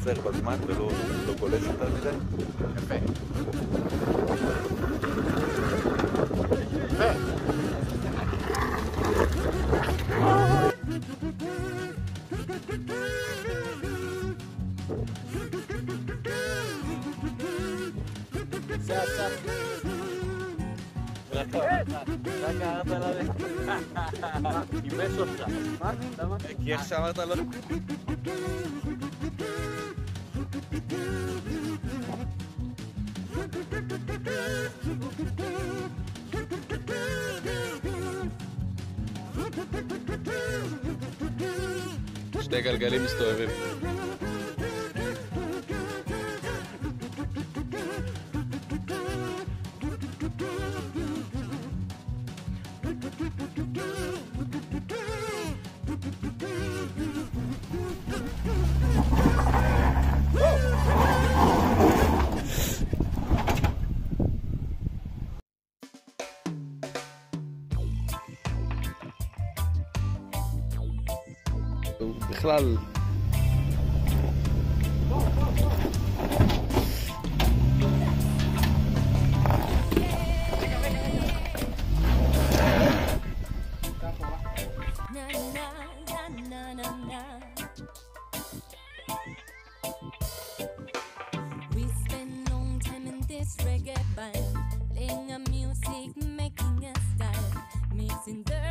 עוצר בזמן ולא לא גולש יותר מדי. יפה. יפה. זה הסף. רק קראת לה ייבש אותך. מה? למה? כי איך שאמרת לו... שתי גלגלים מסתובבים. this reggae band, playing a music, making a style, the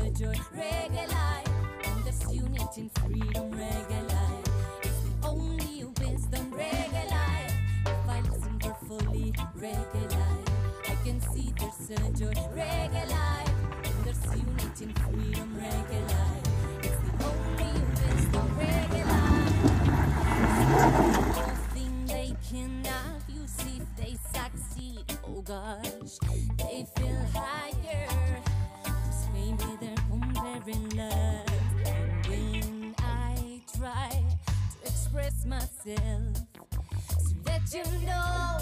a joy, reggae life, and there's unity and freedom, reggae life. It's the only wisdom, reggae life. If I listen carefully, reggae life, I can see there's a joy, reggae life, myself, so that you know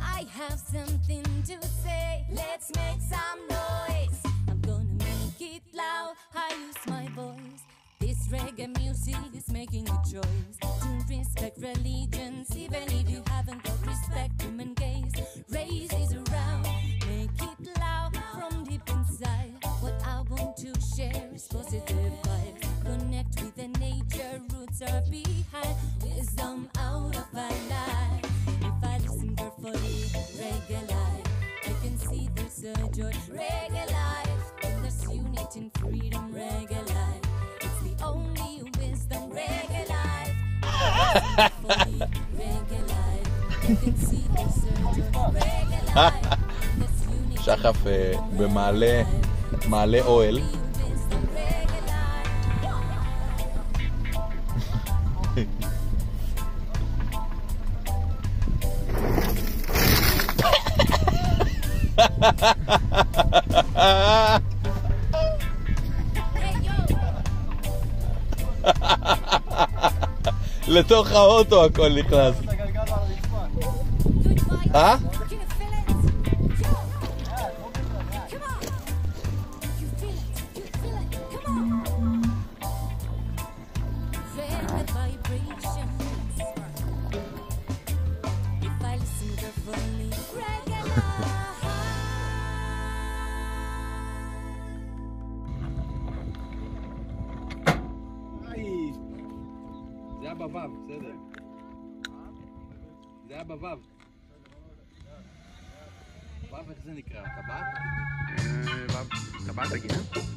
I have something to say. Let's make some noise. I'm gonna make it loud. I use my voice. This reggae music is making a choice to respect religions, even if you haven't got respect. Human gaze raises around, make it loud from deep inside. What I want to share is positive שחף אה, במעלה מעלה אוהל. Ha ha ha ha ha ha! לתוך האוטו הכל נכנס. אה? Acaba, Vava. Vava dizendo que acabado. Tá é, tá Vava, acabado aqui, né?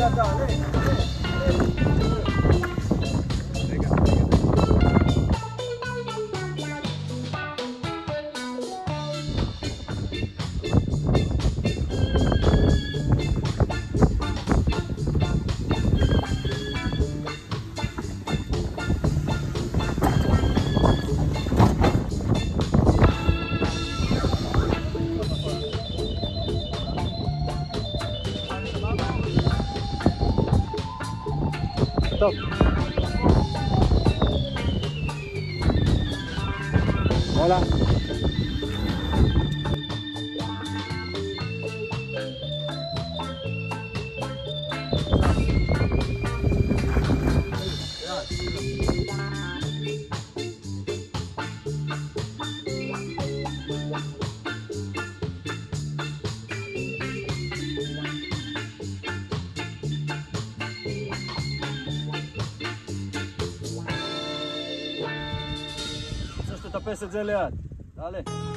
干啥嘞？Hola. שתטפס את זה לאט. תעלה.